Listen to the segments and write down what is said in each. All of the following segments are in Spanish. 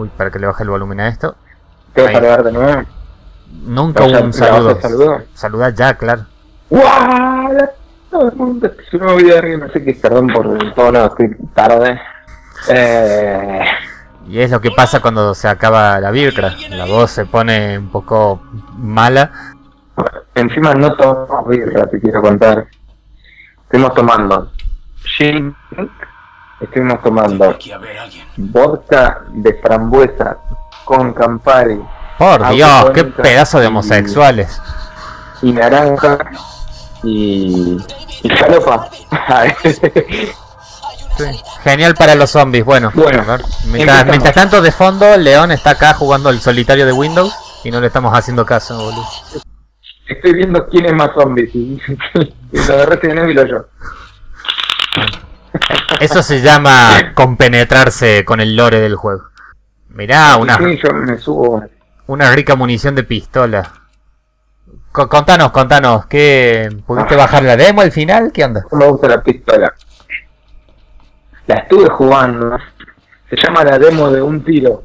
Uy, para que le baje el volumen a esto. ¿Te vas a saludar de nuevo? Nunca ¿Vas a- un a saludo. saludar? Saluda ya, claro. La- Todo el mundo, video de arriba, no sé qué, perdón por todo lo estoy tarde. Eh, Y es lo que pasa cuando se acaba la birra. La voz se pone un poco mala. encima no tomamos birra, te quiero contar. Estuvimos tomando gin, estuvimos tomando Aquí a ver a alguien. vodka de frambuesa con Campari Por Dios, qué pedazo de Y- homosexuales. y naranja y, y falopa. Sí. Genial para los zombies. Bueno, Bueno, mientras, tanto, de fondo, León está acá jugando el solitario de Windows y no le estamos haciendo caso, boludo. Estoy viendo quién es más zombie, y, y lo de Resident Evil o yo. Eso se llama compenetrarse con el lore del juego. Mirá, una, una rica munición de pistola. Co- contanos, contanos, ¿qué pudiste bajar la demo al final? ¿Qué onda? Me gusta la pistola. La estuve jugando. Se llama la demo de un tiro.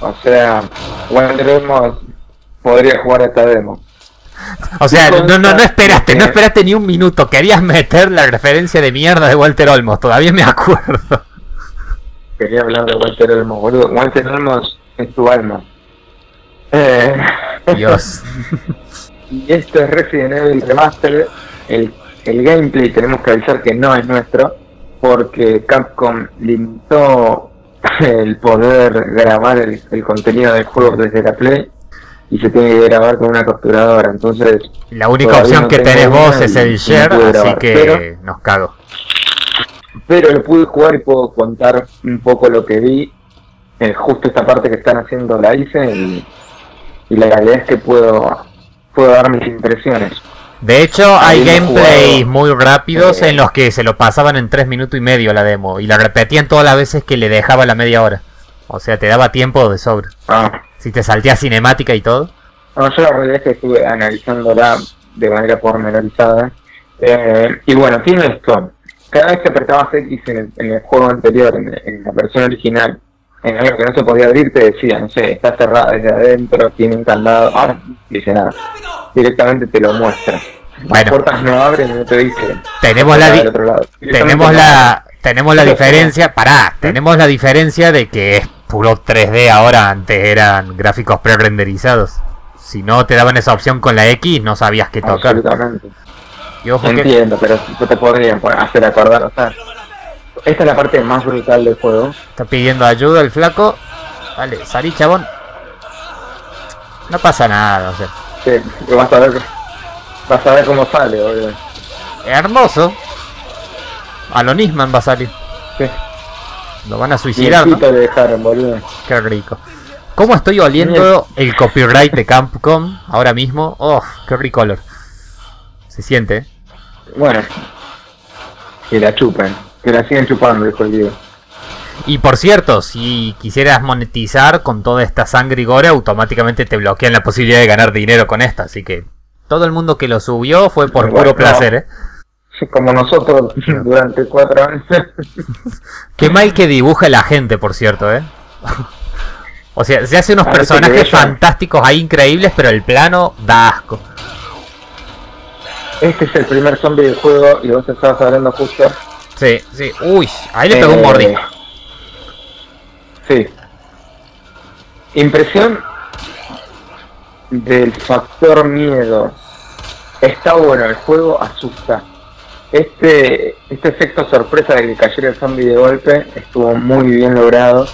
O sea, Walter Olmos podría jugar esta demo. O sea, ¿Qué no, no, no esperaste, no esperaste ni un minuto. Querías meter la referencia de mierda de Walter Olmos, todavía me acuerdo. Quería hablar de Walter Olmos, boludo. Walter Olmos es tu alma. Eh, Dios. Y esto es Resident Evil Remastered. El, el gameplay tenemos que avisar que no es nuestro, porque Capcom limitó el poder grabar el, el contenido del juego desde la Play y se tiene que grabar con una capturadora. Entonces, La única opción no que tenés vos es y no así que pero- nos cago. pero lo pude jugar y puedo contar un poco lo que vi. Eh, justo esta parte que están haciendo la hice y, y la realidad es que puedo, puedo dar mis impresiones. De hecho, hay gameplays muy rápidos eh, en los que se lo pasaban en 3 minutos y medio la demo y la repetían todas las veces que le dejaba la media hora. O sea, te daba tiempo de sobra. Ah, Si te salteas cinemática y todo. No, yo la realidad es que estuve analizándola de manera pormenorizada. Eh, y bueno, tiene esto. Cada vez que apretabas X en el, en el juego anterior, en, en la versión original, en algo que no se podía abrir, te decía, no sé, está cerrada desde adentro, tiene un candado. Ahora dice nada. Directamente te lo muestra. Las Bueno. puertas no abren y no te dice. Tenemos la, tenemos la, tenemos la diferencia, pará, tenemos la diferencia de que es puro 3D ahora, antes eran gráficos pre-renderizados. Si no te daban esa opción con la X, no sabías qué no, tocar. Absolutamente. Y ojo que Entiendo, pero yo te podría pues, hacer acordar. O sea, esta es la parte más brutal del juego. está pidiendo ayuda el flaco. Vale, salí, chabón. No pasa nada, o sea. Sí, vas a ver, vas a ver cómo sale, boludo. Hermoso. A lo Nisman va a salir. Sí. Lo van a suicidar. Qué rico. ¿Cómo estoy oliendo el copyright de Capcom ahora mismo? Oh, qué rico olor. Se siente, ¿eh? Bueno, que la chupen, que la siguen chupando, dijo el Diego. Y por cierto, si quisieras monetizar con toda esta sangre y gore, automáticamente te bloquean la posibilidad de ganar dinero con esta. Así que todo el mundo que lo subió fue por Bueno, puro placer, ¿eh? Como nosotros durante cuatro años. Qué mal que dibuja la gente, por cierto, ¿eh? O sea, se hace unos Parece personajes fantásticos ahí increíbles, pero el plano da asco. este es el primer zombie del juego y vos estabas hablando justo. Sí, sí. Uy, ahí le pegó un Eh, mordisco. Sí. Impresión del factor miedo. Está bueno, el juego asusta. Este, este efecto sorpresa de que cayera el zombie de golpe estuvo muy bien logrado.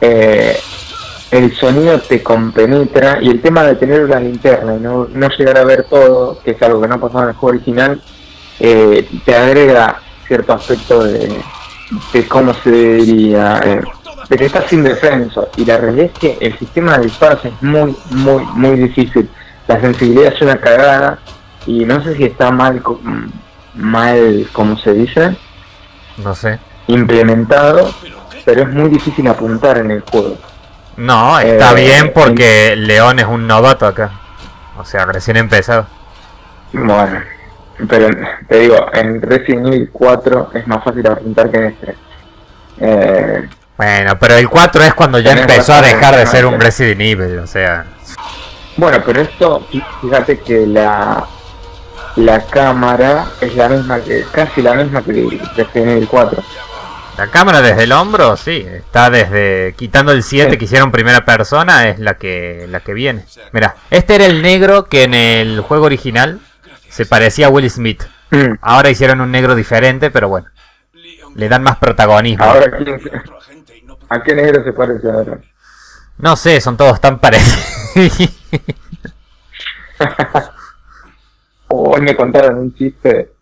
Eh, el sonido te compenetra y el tema de tener una linterna y no, no llegar a ver todo, que es algo que no pasaba en el juego original, eh, te agrega cierto aspecto de, de cómo se diría, eh, que estás indefenso. Y la realidad es que el sistema de disparos es muy, muy, muy difícil. La sensibilidad es una cagada y no sé si está mal, mal, como se dice, No sé. implementado, pero es muy difícil apuntar en el juego. No, está Eh, bien porque León es un novato acá. O sea, recién empezado. Bueno, pero te digo, en Resident Evil 4 es más fácil apuntar que en este. Eh, Bueno, pero el 4 es cuando ya empezó a dejar de ser un. Resident Evil, o sea. Bueno, pero esto, fí- fíjate que la la cámara es la misma que, casi la misma que Resident Evil 4. La cámara desde el hombro, sí, está desde quitando el 7 Sí. que hicieron primera persona, es la que la que viene. Mira, este era el negro que en el juego original se parecía a Will Smith. Mm. Ahora hicieron un negro diferente, pero bueno, le dan más protagonismo. Ahora, ¿quién- ¿a qué negro se parece ahora? No sé, son todos tan parecidos. Hoy me contaron un chiste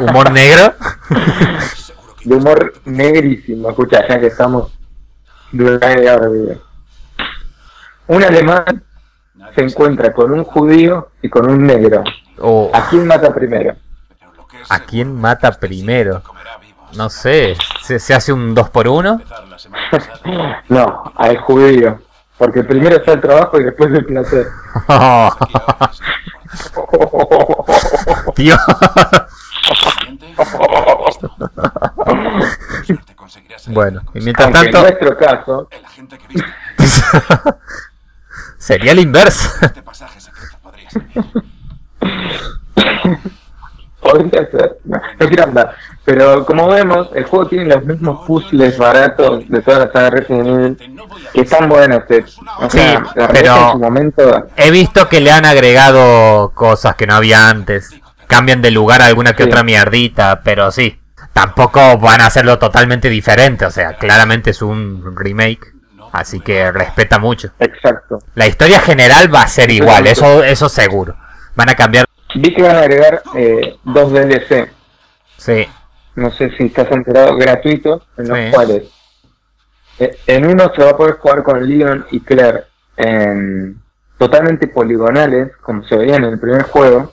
Humor negro. de humor negrísimo. Escucha, ya que estamos durante hora. Un alemán se encuentra con un judío y con un negro. O ¿A quién mata primero? ¿A quién mata primero? No sé, ¿se, se hace un 2 por 1 No, al judío. Porque primero está el trabajo y después el placer. Tío. Bueno, y mientras en tanto, nuestro caso, sería el inverso. este pasaje secreto podría ser podría ser. No, no quiero andar. Pero como vemos, el juego tiene los mismos puzzles baratos de toda la saga Resident Evil. Que están buenos. O Sí, sea, la pero- en su momento. He visto que le han agregado cosas que no había antes. Cambian de lugar alguna que Sí. otra mierdita, pero sí. Tampoco van a hacerlo totalmente diferente, o sea, claramente es un remake. Así que respeta mucho. Exacto. La historia general va a ser igual, eso, eso seguro. Van a cambiar. Vi que van a agregar eh, dos DLC. Sí, No sé si estás enterado, gratuitos, en los Sí. cuales. eh, en uno se va a poder jugar con Leon y Claire en totalmente poligonales, como se veía en el primer juego.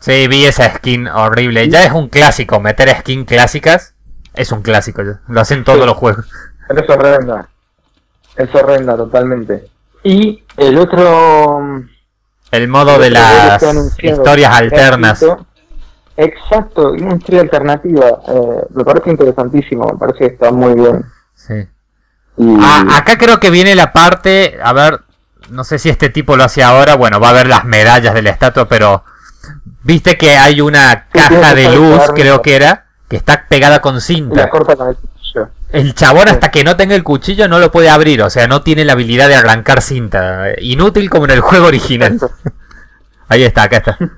sí, vi esa skin horrible. Ya es un clásico, meter skin clásicas es un clásico. ya. Lo hacen todos Sí. los juegos. Pero es horrenda. Es horrenda totalmente. Y el otro... El modo de el las historias alternas. gratuito, Exacto, y una historia alternativa. eh, me parece interesantísimo, me parece que está muy bien. Sí. Y Ah, acá creo que viene la parte, a ver, no sé si este tipo lo hace ahora, bueno, va a ver las medallas de la estatua, pero viste que hay una caja de luz, creo que era, que está pegada con la cinta. corta con el cuchillo. El chabón hasta que no tenga el cuchillo no lo puede abrir, o sea, no tiene la habilidad de arrancar cinta. Inútil como en el juego original. Ahí está, acá está.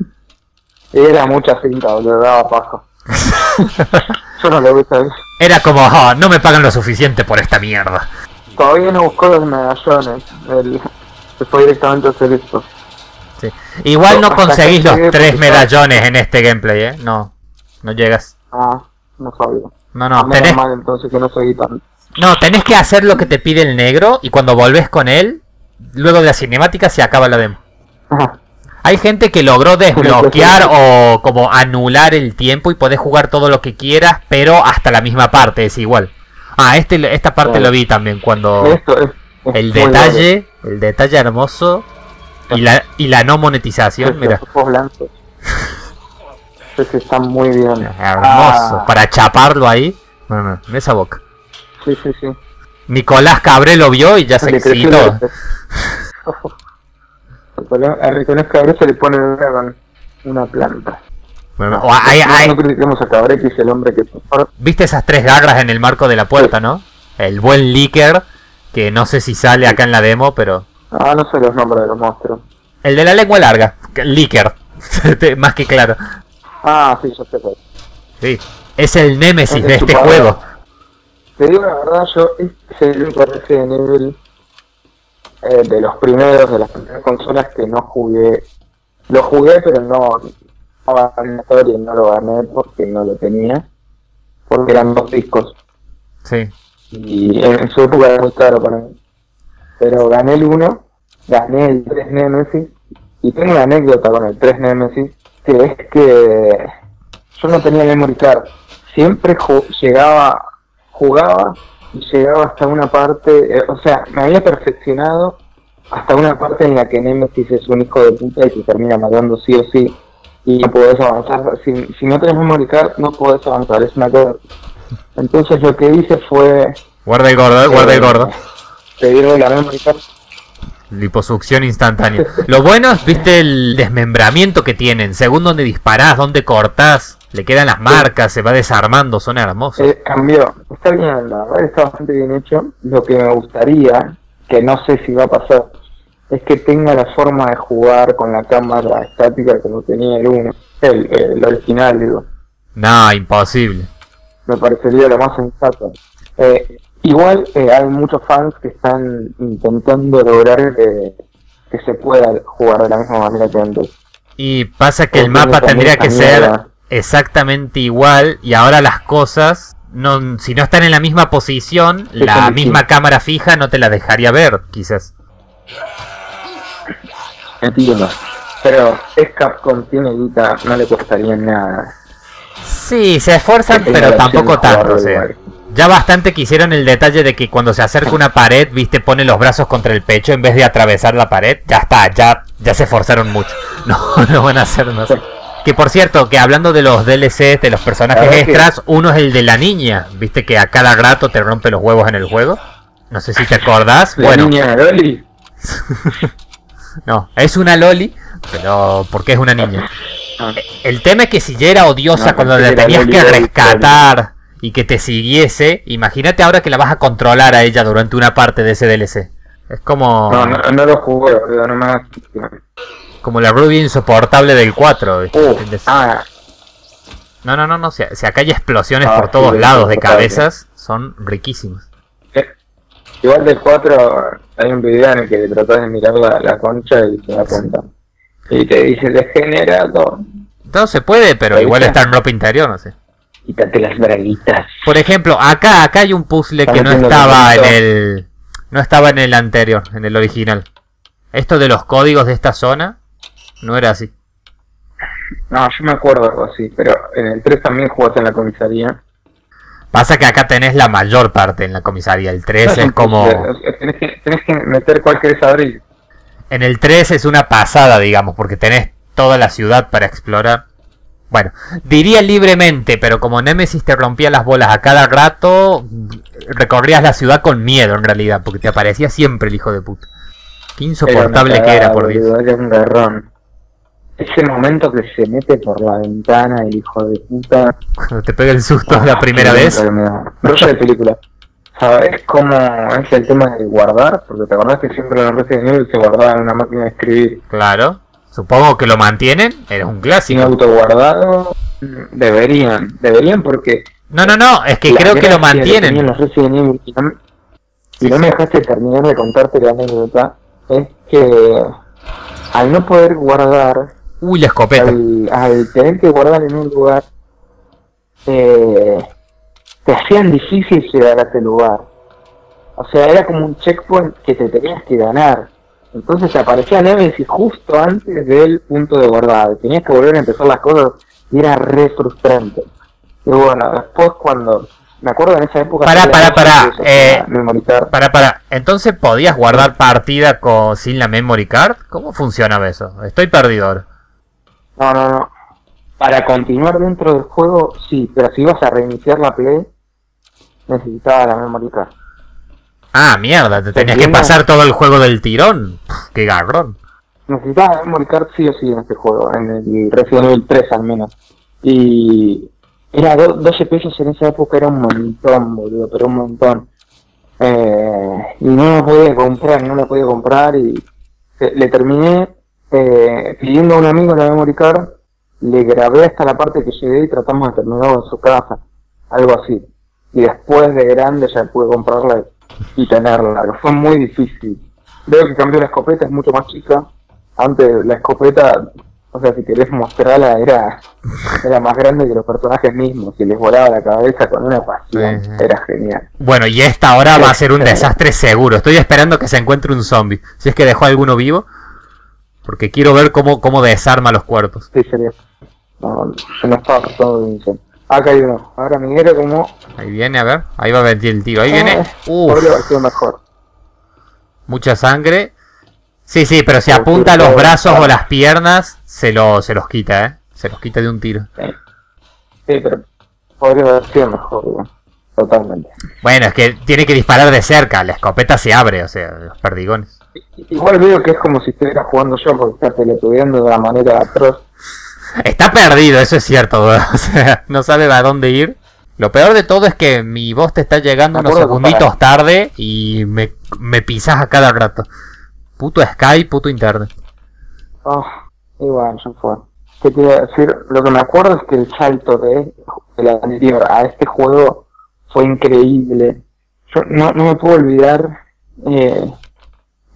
Era mucha cinta, boludo, daba paja. Yo no lo vi ahí. Era como, "Oh, no me pagan lo suficiente por esta mierda. Todavía no buscó los medallones. Él se fue directamente a hacer esto. Sí. Igual no conseguís los tres medallones en este gameplay, ¿eh? No, no llegas. Ah, no sabía. No, no, tenés, mal entonces que no tanto. no, tenés que hacer lo que te pide el negro y cuando volvés con él, luego de la cinemática se acaba la demo. Ajá. Hay gente que logró desbloquear o como anular el tiempo y podés jugar todo lo que quieras, pero hasta la misma parte, es igual. Ah, este, esta parte lo vi también cuando Esto es, es el detalle, el detalle hermoso y la, y la no monetización, mira, blancos. Ese está muy bien. hermoso, Ah, para chaparlo ahí, no, no, en esa boca. Sí, sí, sí. Nicolás Cabré lo vio y ya se excitó. A Reconozco Cabré se le pone una planta. Bueno, o hay- no, hay- no critiquemos a Cabré, que es el hombre que... ¿Viste esas tres garras en el marco de la puerta, no? El buen Licker, que no sé si sale acá en la demo, pero... Ah, no sé los nombres de los monstruos. El de la lengua larga, Licker, más que claro. Ah, sí, yo sé. cuál. Sí, es el némesis Es de este chupador. juego. Te digo la verdad, yo este es el único Evil eh, de los primeros, de las primeras consolas que no jugué. Lo jugué, pero no, no gané la historia, no lo gané porque no lo tenía. Porque eran dos discos. Sí. Y en, su época era muy caro para mí. Pero gané el 1, gané el 3 Nemesis. Y tengo una anécdota con el 3 Nemesis, que es que yo no tenía memory card. Siempre llegaba, jugaba llegaba hasta una parte, eh, o sea, me había perfeccionado hasta una parte en la que Nemesis es un hijo de puta y te termina matando sí o sí. Y no podés avanzar. Si, si no tenés memory card, no podés avanzar. Es una cosa Entonces lo que hice fue Guarda el gordo, eh, guarda el eh, gordo. pedirle la memory card. Liposucción instantánea. Lo bueno es, viste, el desmembramiento que tienen. Según donde disparás, donde cortás, le quedan las marcas, se va desarmando, son hermosos. Eh, cambió. Está bien, la verdad está bastante bien hecho. Lo que me gustaría, que no sé si va a pasar, es que tenga la forma de jugar con la cámara estática como tenía el 1. El, el original, digo. No, imposible. Me parecería lo más sensato. Eh, igual eh, hay muchos fans que están intentando lograr que, que se pueda jugar de la misma manera que antes. Y pasa que el mapa tendría que ser. Exactamente igual y ahora las cosas, no, si no están en la misma posición, Sí, la sí. misma cámara fija no te la dejaría ver, quizás. Entiendo. Pero es Capcom, tiene guita, no le costaría nada. Sí, se esfuerzan, pero tampoco tanto. o sea. Ya bastante que hicieron el detalle de que cuando se acerca una pared, viste, pone los brazos contra el pecho en vez de atravesar la pared. Ya está, ya, ya se esforzaron mucho. No, no van a hacer más. Que por cierto, que hablando de los DLCs, de los personajes extras, uno es el de la niña. Viste que a cada rato te rompe los huevos en el juego. No sé si te acordás. La bueno, niña Loli, no, es una Loli, pero porque es una niña. ah, El tema es que si ya era odiosa No, cuando la tenías Loli que Loli rescatar y que te siguiese, imagínate ahora que la vas a controlar a ella durante una parte de ese DLC. Es como, no, no, no lo jugué, no me como la rubia insoportable del 4. ¿viste? Uh, ah, No, no, no, no. Si, acá hay explosiones Ah, por todos lados de cabezas, son riquísimas. eh, igual del 4 hay un video en el que tratás de mirar la, la concha y te da cuenta. Y te dice degenerado, Todo se puede, pero ¿Lo igual está en ropa interior, no sé. quítate las braguitas. Por ejemplo, acá, acá hay un puzzle que no estaba en el. No estaba en el anterior, en el original. Esto de los códigos de esta zona no era así. No, yo me acuerdo algo así, pero en el 3 también jugaste en la comisaría. Pasa que acá tenés la mayor parte en la comisaría. El 3 No es como. Tenés que, tenés que meter cuál querés abrir. En el 3 es una pasada, digamos, porque tenés toda la ciudad para explorar. Bueno, diría libremente, pero como Nemesis te rompía las bolas a cada rato, recorrías la ciudad con miedo en realidad, porque te aparecía siempre el hijo de puta. Qué insoportable que era, por Dios. Era un garrón. Ese momento que se mete por la ventana el hijo de puta. Cuando te pega el susto Ah, la primera qué vez. Rollo de película. ¿Sabes cómo es el tema de guardar? Porque te acordás que siempre en los Resident Evil se guardaba en una máquina de escribir. Claro. Supongo que lo mantienen. Era un Sin clásico. autoguardado, mm, deberían. Deberían porque. No, no, no. Es que creo que lo mantienen. los Resident Evil, y no, me- y no me dejaste terminar de contarte la anécdota, es que al no poder guardar, Uy, la escopeta. al, al tener que guardar en un lugar, eh, te hacían difícil llegar a ese lugar. O sea, era como un checkpoint que te tenías que ganar. Entonces te aparecía Nemesis justo antes del punto de guardado. Tenías que volver a empezar las cosas y era re frustrante. Y bueno, después cuando... Me acuerdo en esa época... Pará, salía pará, pará, eh, para memorizar. Para, para. Entonces podías guardar partida con, sin la memory card. ¿Cómo funcionaba eso? Estoy perdido ahora. No, no, no. Para continuar dentro del juego, sí, pero si ibas a reiniciar la play, necesitaba la memory card. Ah, mierda, te tenías que pasar todo el juego del tirón. Pff, qué garrón. Necesitaba la memory card sí o sí en este juego, en el Resident Evil 3 al menos. Y era do- 12 pesos en esa época, era un montón, boludo, pero un montón. Eh, y no lo podía comprar, no lo podía comprar y le terminé eh, pidiendo a un amigo la memory card, le grabé hasta la parte que llegué y tratamos de terminarlo en su casa, algo así. Y después de grande ya pude comprarla y tenerla, que fue muy difícil. Veo que cambió la escopeta, es mucho más chica. Antes la escopeta, o sea, si querés mostrarla, era, era más grande que los personajes mismos. Y les volaba la cabeza con una pasión. Sí. Era genial. Bueno, y esta ahora va a ser un desastre seguro. Estoy esperando que se encuentre un zombie. Si es que dejó alguno vivo. Porque quiero ver cómo, cómo desarma los cuerpos. Sí, sería. No, se nos estaba pasando de. Acá hay uno. Ahora Miguel como. Ahí viene, a ver. Ahí va a venir el tiro. Ahí viene. Eh, Uf, mejor. mucha sangre. Sí, sí, pero si apunta a los brazos ah. o las piernas, se, lo, se los quita, ¿eh? Se los quita de un tiro. Sí, Sí, pero podría haber sido mejor, weón. totalmente. Bueno, es que tiene que disparar de cerca, la escopeta se abre, o sea, los perdigones. Igual veo que es como si estuviera jugando yo porque está pelotudeando de una manera atroz. Está perdido, eso es cierto. O sea, no sabe a dónde ir. Lo peor de todo es que mi voz te está llegando unos segunditos tarde y me, me pisas a cada rato. Puto Skype, puto internet. Oh, igual, ya fue. ¿Qué te a decir? Lo que me acuerdo es que el salto de, del anterior a este juego fue increíble. Yo no, no me puedo olvidar eh,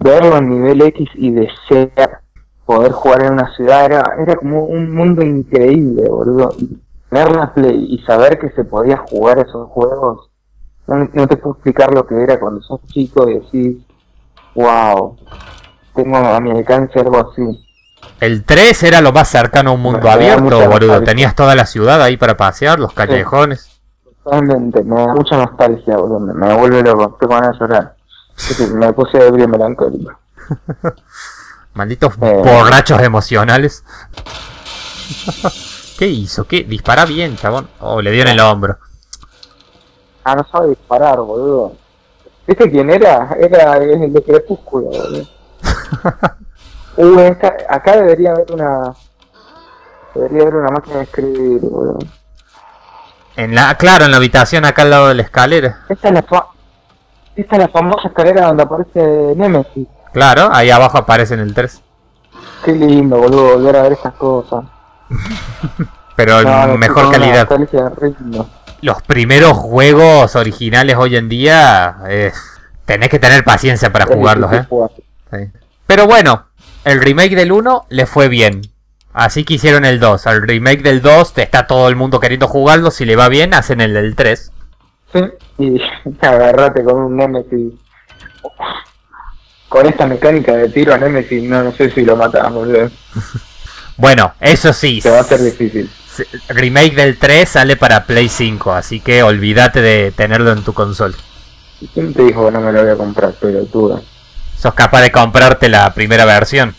verlo a nivel X y de ser, poder jugar en una ciudad, era, era como un mundo increíble, boludo. Y Tener la Play y saber que se podía jugar esos juegos, no, no te puedo explicar lo que era cuando sos chico y decís, wow, tengo a mi alcance algo así. El 3 era lo más cercano a un mundo Me abierto, boludo. Tenías toda la ciudad ahí para pasear, los callejones. Totalmente, me da mucha nostalgia, boludo, me, me vuelve loco, tengo ganas de llorar. Me puse ebrio melancólico. Malditos Eh. borrachos emocionales. ¿Qué hizo? ¿Qué? Dispara bien, chabón. Oh, le dio en el hombro. Ah, no sabe disparar, boludo. ¿Viste quién era? Era el de Crepúsculo, boludo. Uh, esta- acá debería haber una... Debería haber una máquina de escribir, boludo. En la, claro, en la habitación acá al lado de la escalera. Esta es la, es la famosa escalera donde aparece Nemesis. Claro, ahí abajo aparece en el 3. Qué lindo, boludo, volver a ver estas cosas. Pero No, en mejor calidad. Los primeros juegos originales hoy en día tenés que tener paciencia para Es jugarlos, ¿eh? jugar. Sí. Pero bueno, el remake del 1 le fue bien. Así que hicieron el 2. Al remake del 2 está todo el mundo queriendo jugarlo. Si le va bien, hacen el del 3. Sí, y agarrate con un Nemesis. Con esta mecánica de tiro a Nemesis, no, no sé si lo matamos. Bueno, eso sí. Se va a hacer difícil. Remake del 3 sale para Play 5. Así que olvídate de tenerlo en tu consola. ¿Y ¿Quién te dijo que no me lo voy a comprar, pelotudo? Sos capaz de comprarte la primera versión.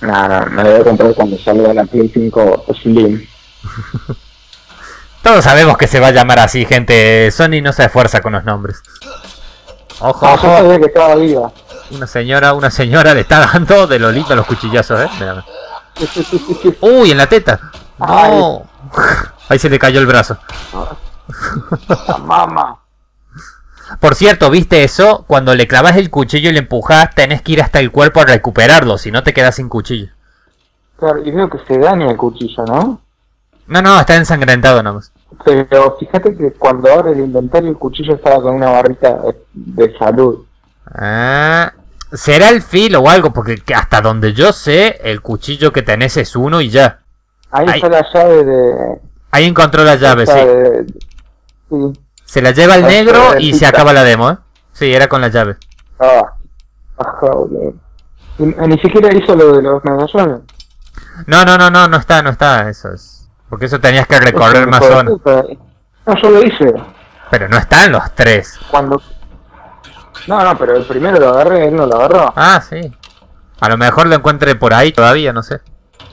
No, no, me lo voy a comprar cuando salga la Play 5 Slim. Todos sabemos que se va a llamar así, gente. Sony no se esfuerza con los nombres. Ojo, Ah, ojo. que estaba viva. Una señora, una señora le está dando de lolito los cuchillazos, ¿eh? Mira. Uy, en la teta. No. Ahí se le cayó el brazo. Mamá. Por cierto, ¿viste eso? Cuando le clavas el cuchillo y le empujas, tenés que ir hasta el cuerpo a recuperarlo, si no te quedas sin cuchillo. Claro, y veo que se daña el cuchillo, ¿no? No, no, está ensangrentado nomás. Pero fíjate que cuando abre el inventario el cuchillo estaba con una barrita de, salud. Ah, será el filo o algo, porque que hasta donde yo sé, el cuchillo que tenés es uno y ya. Ahí Ay. está la llave de... Ahí encontró la llave, sí. de- sí. Se la lleva el Ah, negro y se acaba la demo, ¿eh? Sí, era con la llave. Ah, ajá, boludo. Eh, ni siquiera hizo lo de los medallones. No, no, no, no, no está, no está, eso es. Porque eso tenías que recorrer más zonas. No, yo lo hice. Pero no están los tres. Cuando... No, no, pero el primero lo agarré, él no lo agarró. Ah, sí. A lo mejor lo encuentre por ahí todavía, no sé.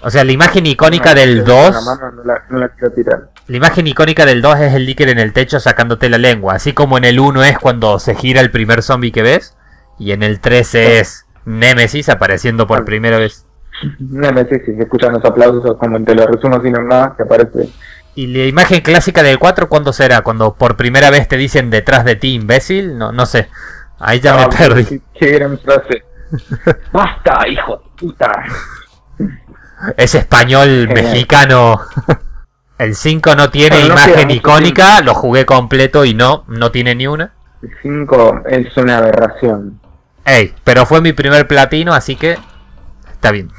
O sea, la imagen icónica No, del con la 2, mano no la, no la quiero tirar. la imagen icónica del 2 es el líquido en el techo sacándote la lengua, así como en el 1 es cuando se gira el primer zombie que ves y en el 3 es Nemesis apareciendo por primera vez. No me sé si se escuchan los aplausos como te lo resumo sin nada que aparece. Y la imagen clásica del 4 ¿cuándo será? Cuando por primera vez te dicen detrás de ti imbécil, no no sé. Ahí ya me perdí. Qué, qué gran frase. Basta, hijo de puta. Es español Genial. mexicano. El 5 no tiene Bueno, no imagen icónica, lo jugué completo y no, no tiene ni una. El 5 es una aberración. Ey, pero fue mi primer platino, así que está bien.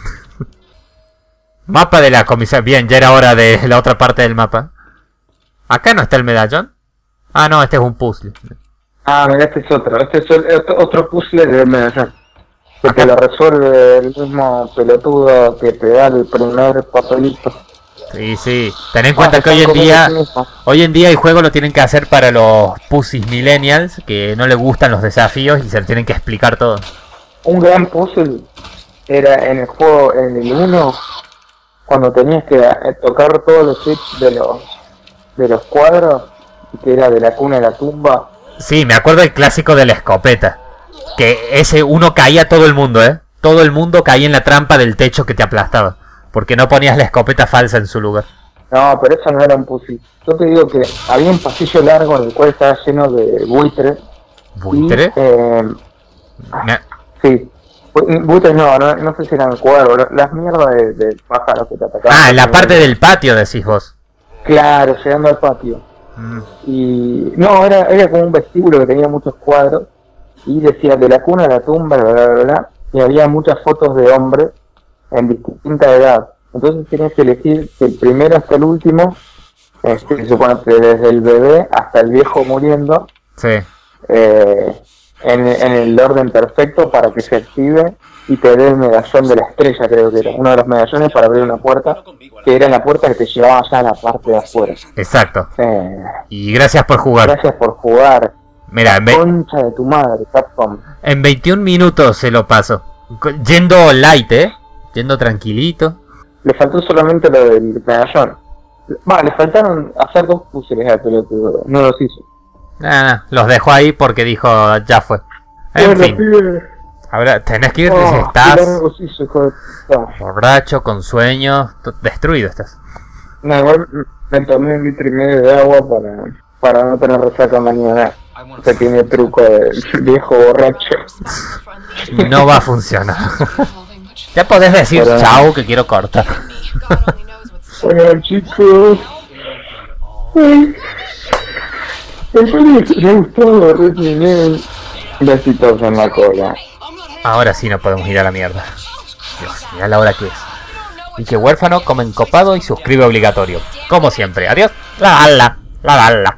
mapa de la comisión. Bien, ya era hora de la otra parte del mapa. Acá no está el medallón. Ah, no, este es un puzzle. Ah, mira, este es otro. Este es otro, puzzle de medallar. Que Acá- te lo resuelve el mismo pelotudo que te da el primer papelito. Sí, sí. Ten en cuenta Ah, que hoy en día, hoy en día el juego lo tienen que hacer para los pussies millennials que no les gustan los desafíos y se lo tienen que explicar todo. Un gran puzzle era en el juego, en el 1, cuando tenías que eh, tocar todos los switches de los, de los cuadros que era de la cuna a la tumba. Sí, me acuerdo del clásico de la escopeta. Que ese uno caía todo el mundo, ¿eh? Todo el mundo caía en la trampa del techo que te aplastaba. Porque no ponías la escopeta falsa en su lugar. No, pero eso no era un pussy. Yo te digo que había un pasillo largo en el cual estaba lleno de buitres. ¿Buitre? Y, eh, sí. Bu- Buitres no, no, no sé si eran cuervos, las mierdas de, de pájaros que te atacaban. Ah, en la parte del patio decís vos. Claro, llegando al patio. Mm, Y no, era, era como un vestíbulo que tenía muchos cuadros y decía de la cuna a la tumba, bla, bla, bla, bla, y había muchas fotos de hombres en distinta edad. Entonces tenías que elegir del primero hasta el último, este, desde el bebé hasta el viejo muriendo, Sí. eh, en, en el orden perfecto para que se active y te dé el medallón de la estrella, creo que era uno de los medallones para abrir una puerta, que era la puerta que te llevaba ya a la parte de afuera. Exacto. Eh, Y gracias por jugar. gracias por jugar. Mira, en, Concha de tu madre, Capcom. en 21 minutos se lo paso. Yendo light, ¿eh? Yendo tranquilito. Le faltó solamente lo del medallón. Va, le faltaron hacer dos puzzles al pelotudo. No los hizo. Nada, los dejo ahí porque dijo ya fue. En Bueno, fin, ahora tenés que irte Oh, si qué estás de borracho, con sueño, t- destruido estás. No, igual me tomé un litro y medio de agua para, para no tener resaca mañana. Tiene truco del viejo borracho. No va a funcionar. ya podés decir Pero- chao que quiero cortar. Bueno, chicos. Ay. Espero que les haya gustado Resident Evil. Besitos en la cola. Ahora sí no podemos ir a la mierda. Dios, mira la hora que es. Y que huérfano come encopado y suscribe obligatorio. Como siempre. Adiós. La la la la la.